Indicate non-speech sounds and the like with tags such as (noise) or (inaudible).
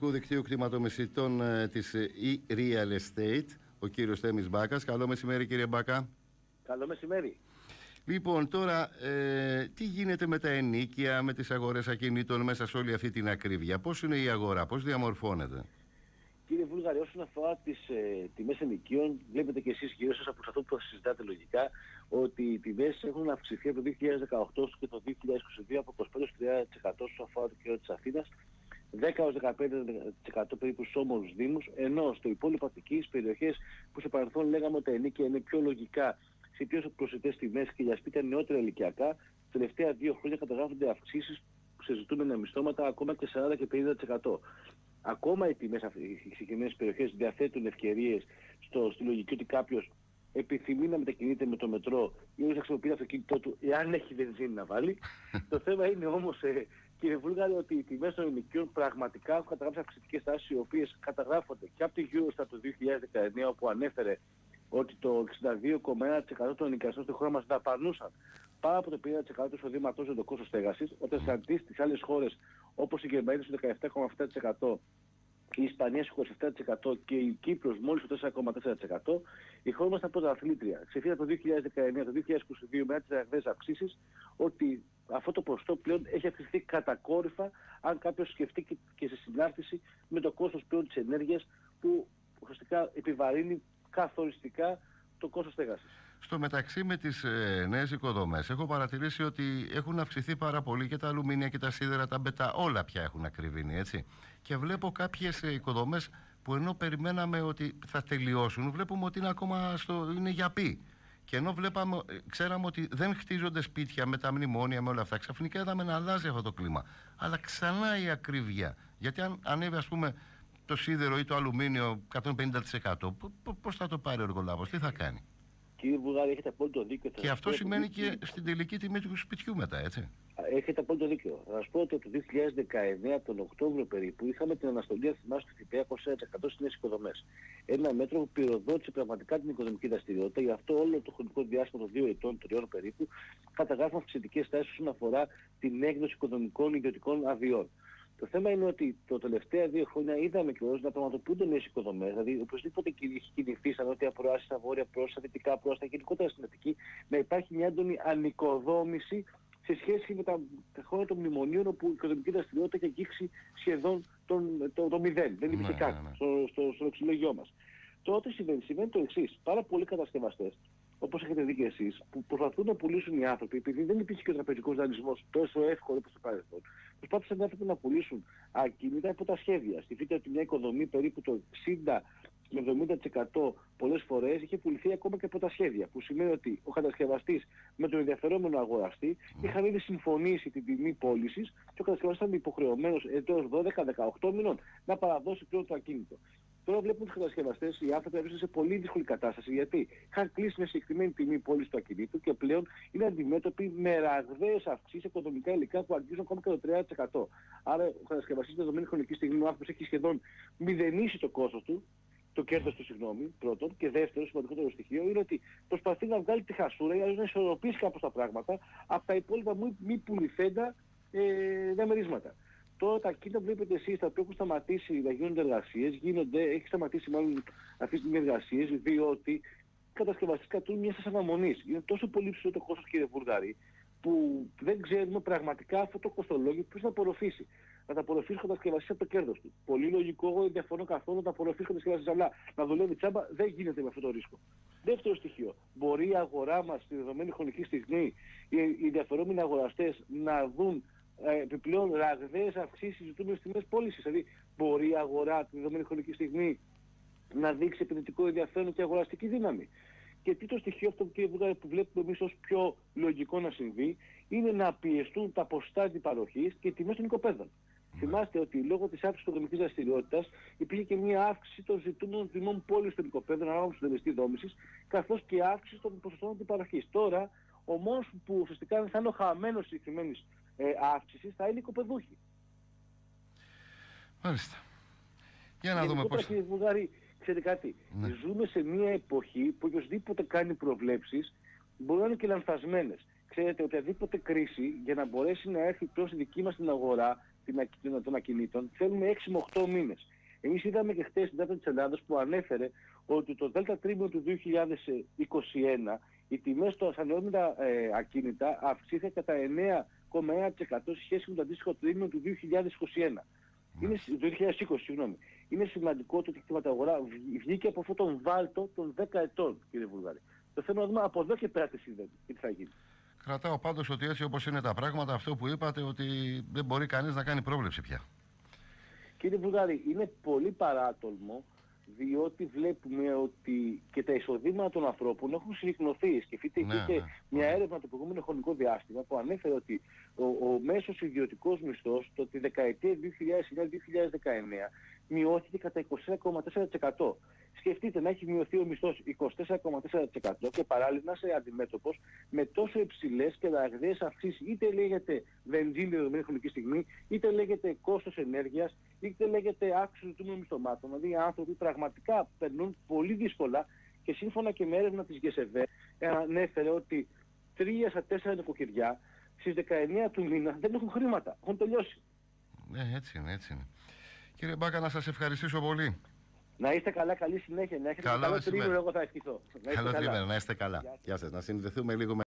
δικτύου κτηματομεσητών ε, της ε, e-real estate, ο κύριος Θέμης Μπάκας. Καλό μεσημέρι κύριε Μπάκα. Καλό μεσημέρι. Λοιπόν, τώρα, ε, τι γίνεται με τα ενίκια, με τις αγορές ακινήτων μέσα σε όλη αυτή την ακρίβεια; Πώς είναι η αγορά, πώς διαμορφώνεται; Κύριε Βούλγαρη, όσον αφορά τις ε, τιμές ενοικίων, βλέπετε και εσείς κυρίως από αυτό που θα συζητάτε λογικά, ότι οι τιμές έχουν αυξηθεί από το 2018 και το 2022 από 25-30% όσον αφορά το καιρό της Αθήνας 10-15% περίπου στους όμορους δήμους, ενώ στο υπόλοιπο Αττικής περιοχές που σε παρελθόν λέγαμε ότι τα ενίκια είναι πιο λογικά σε πιο προσιτές τιμές και για σπίτια νεότερα ηλικιακά, τα τελευταία δύο χρόνια καταγράφονται αυξήσεις σε ζητούμενα μισθώματα ακόμα και 40 και 50%. Ακόμα οι τιμές οι συγκεκριμένες περιοχές διαθέτουν ευκαιρίες στο, στη λογική ότι κάποιος επιθυμεί να μετακινείται με το μετρό ή να χρησιμοποιεί το αυτοκίνητό του εάν έχει βενζίνη να βάλει. (laughs) το θέμα είναι όμως ε, κύριε Βούλγαρη ότι οι τιμές των ενοικίων πραγματικά έχουν καταγράψει αυξητικές τάσεις οι οποίες καταγράφονται και από τη Eurostat το 2019 όπου ανέφερε ότι το 62,1% των ενοικιαστών στη χώρα μας δαπανούσαν πάρα από το 50% του εισοδήματος για το κόστος στέγασης, όταν σε αντίστοιχες στις άλλες χώρες όπως η Γερμανία στο 17,7%, η Ισπανία στο 27% και η Κύπρος μόλις στο 4,4%, η χώρα μας ήταν πρωταθλήτρια. Ξεφύγα το 2019, το 2022 με τις ραγδαίες αυξήσεις, ότι αυτό το ποσοστό πλέον έχει αυξηθεί κατακόρυφα αν κάποιος σκεφτεί και, σε συνάρτηση με το κόστος πλέον της ενέργειας που ουσιαστικά επιβαρύνει καθοριστικά το κόστος στέγασης. Στο μεταξύ με τις ε, νέες οικοδομές έχω παρατηρήσει ότι έχουν αυξηθεί πάρα πολύ και τα αλουμίνια και τα σίδερα, τα μπετά, όλα πια έχουν ακριβήνει έτσι. Και βλέπω κάποιες ε, οικοδομές που ενώ περιμέναμε ότι θα τελειώσουν, βλέπουμε ότι είναι ακόμα στο, είναι για πει. Και ενώ βλέπαμε, ε, ξέραμε ότι δεν χτίζονται σπίτια με τα μνημόνια, με όλα αυτά, ξαφνικά είδαμε να αλλάζει αυτό το κλίμα. Αλλά ξανά η ακρίβεια. Γιατί αν ανέβει, ας πούμε, το σίδερο ή το αλουμίνιο 150%, πώς θα το πάρει ο εργολάβος, τι θα κάνει; Κύριε Βουγάρη, έχετε απόλυτο δίκιο. Και αυτό σημαίνει και στην τελική τιμή του σπιτιού μετά, έτσι. Έχετε απόλυτο δίκιο. Θα σας πω ότι το 2019, τον Οκτώβριο περίπου, είχαμε την αναστολή, αν θυμάστε, του ΦΠΑ 20% στι νέες οικοδομέ. Ένα μέτρο που πυροδότησε πραγματικά την οικονομική δραστηριότητα. Γι' αυτό όλο το χρονικό διάστημα των δύο ετών, τριών περίπου, καταγράφουν αυξητικές τάσεις όσον αφορά την έκδοση οικονομικών ιδιωτικών αδειών. Το θέμα είναι ότι το τελευταία δύο χρόνια είδαμε και να πραγματοποιούνται νέες οικοδομές, δηλαδή οπωσδήποτε έχει κινηθεί σαν νότια προάστη, στα βόρεια προς, στα δυτικά προς, στα γενικότερα στην Αττική, να υπάρχει μια έντονη ανοικοδόμηση σε σχέση με τα, τα χρόνια των μνημονίων όπου η οικονομική δραστηριότητα έχει αγγίξει σχεδόν τον, το, το μηδέν. Δεν υπήρχε ναι, κάτι ναι, ναι. στο, στο, στο λεξιλόγιό μας. Τότε συμβαίνει, συμβαίνει το εξής. Πάρα πολλοί κατασκευαστές όπως έχετε δει και εσείς, που προσπαθούν να πουλήσουν οι άνθρωποι, επειδή δεν υπήρχε και ο τραπεζικός δανεισμός τόσο εύκολο όπως το παρελθόν, προσπάθησαν οι άνθρωποι να πουλήσουν ακίνητα από τα σχέδια. Σκεφτείτε ότι μια οικοδομή περίπου το 60 με 70% πολλές φορές είχε πουληθεί ακόμα και από τα σχέδια. Που σημαίνει ότι ο κατασκευαστής με τον ενδιαφερόμενο αγοραστή mm. είχαν ήδη συμφωνήσει την τιμή πώλησης και ο κατασκευαστής ήταν υποχρεωμένος εντός 12-18 μηνών να παραδώσει πλέον το ακίνητο. Τώρα βλέπουμε τους κατασκευαστές, οι άνθρωποι έβρισαν σε πολύ δύσκολη κατάσταση γιατί είχαν κλείσει μια συγκεκριμένη τιμή πώλησης του ακινήτου και πλέον είναι αντιμέτωποι με ραγδαίες αυξήσεις οικονομικά υλικά που αγγίζουν ακόμα και το 30%. Άρα ο κατασκευαστής δεδομένη χρονική στιγμή ο άνθρωπος έχει σχεδόν μηδενίσει το κόστος του, το κέρδος του συγγνώμη, πρώτον, και δεύτερο σημαντικότερο στοιχείο είναι ότι προσπαθεί να βγάλει τη χασούρα ή να ισορροπήσει κάπως τα πράγματα από τα υπόλοιπα μη, μη πουληθέντα ε, διαμερίσματα. Τώρα τα κίνητα που βλέπετε εσείς, τα οποία έχουν σταματήσει να γίνονται εργασίες, γίνονται, έχει σταματήσει μάλλον αυτή τη εργασίες, διότι οι κατασκευαστές κατούν μια σας αναμονής. Είναι τόσο πολύ ψηλό το κόστος κύριε Βουργαρή, που δεν ξέρουμε πραγματικά αυτό το κοστολόγιο ποιος θα απορροφήσει. Να τα απορροφήσει ο κατασκευαστής από το κέρδος του. Πολύ λογικό, εγώ δεν διαφωνώ καθόλου να τα απορροφήσει ο κατασκευαστής, αλλά να δουλεύει τσάμπα δεν γίνεται με αυτό το ρίσκο. Δεύτερο στοιχείο. Μπορεί η αγορά μας στη δεδομένη χρονική στιγμή οι ενδιαφερόμενοι αγοραστές να δουν ε, επιπλέον ραγδαίες αυξήσεις ζητούμενες τιμές πώλησης. Δηλαδή μπορεί η αγορά τη δεδομένη χρονική στιγμή να δείξει επενδυτικό ενδιαφέρον και αγοραστική δύναμη. Και τρίτο στοιχείο αυτό που βλέπουμε εμείς ως πιο λογικό να συμβεί είναι να πιεστούν τα ποστά αντιπαροχής και τιμές των οικοπαίδων. Mm. Θυμάστε ότι λόγω της αύξησης της οικονομικής δραστηριότητας υπήρχε και μια αύξηση των ζητούμενων τιμών πόλης των οικοπαίδων ανάλογα με συντελεστή δόμησης καθώς και αύξηση των ποσοστών αντιπαροχής. Τώρα ο μόνος που ουσιαστικά θα είναι ο χαμένος συγκεκριμένης ε, αύξησης θα είναι οικοπεδούχοι. Μάλιστα. Για να δούμε πώς... Κύριε Βουλγαρή, ξέρετε κάτι, ναι. ζούμε σε μια εποχή που οποιοδήποτε κάνει προβλέψεις μπορεί να είναι και λανθασμένες. Ξέρετε, οποιαδήποτε κρίση για να μπορέσει να έρθει προς τη δική μας την αγορά των ακινήτων θέλουμε 6 με 8 μήνες. Εμείς είδαμε και χθε την Τάπτα της Ελλάδας που ανέφερε ότι το Δέλτα Τρίμηνο του 2021 οι τιμές των ασανιόμενα ε, ακίνητα αυξήθηκαν κατά 9,1% σε σχέση με το αντίστοιχο τρίμηνο του 2021. Είναι, το 2020, συγγνώμη. Είναι σημαντικό ότι η κτηματαγορά βγήκε από αυτόν τον βάλτο των 10 ετών, κύριε Βουλγάρη. Το θέμα να δούμε από εδώ και πέρα τι θα γίνει. Κρατάω πάντως ότι έτσι όπως είναι τα πράγματα, αυτό που είπατε, ότι δεν μπορεί κανείς να κάνει πρόβλεψη πια. Κύριε Βουλγάρη, είναι πολύ παράτολμο διότι βλέπουμε ότι και τα εισοδήματα των ανθρώπων έχουν συρρυκνωθεί. Σκεφτείτε, ναι, υπήρχε ναι. μια έρευνα το προηγούμενο χρονικό διάστημα που ανέφερε ότι ο, ο μέσος ιδιωτικός μισθός το τη δεκαετία 2009-2019 μειώθηκε κατά 24,4%. Σκεφτείτε να έχει μειωθεί ο μισθός 24,4% και παράλληλα να είσαι αντιμέτωπος με τόσο υψηλές και ραγδαίες αυξήσεις. Είτε λέγεται βενζίνη δεδομένη χρονική στιγμή, είτε λέγεται κόστος ενέργειας, είτε λέγεται αύξηση του μισθωμάτων. Δηλαδή οι άνθρωποι πραγματικά περνούν πολύ δύσκολα και σύμφωνα και με έρευνα της ΓΕΣΕΒΕ ανέφερε ότι 3 στα 4 νοικοκυριά στις 19 του μήνα δεν έχουν χρήματα, έχουν τελειώσει. Ναι, έτσι είναι, έτσι είναι. Κύριε Μπάκα, να σας ευχαριστήσω πολύ. Να είστε καλά, καλή συνέχεια. Να έχετε καλό, καλό τρίμηνο, εγώ θα ευχηθώ. Καλό τρίμηνο, να είστε καλά. Γεια σας. Να συνδεθούμε λίγο με